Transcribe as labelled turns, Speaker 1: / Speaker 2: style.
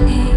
Speaker 1: she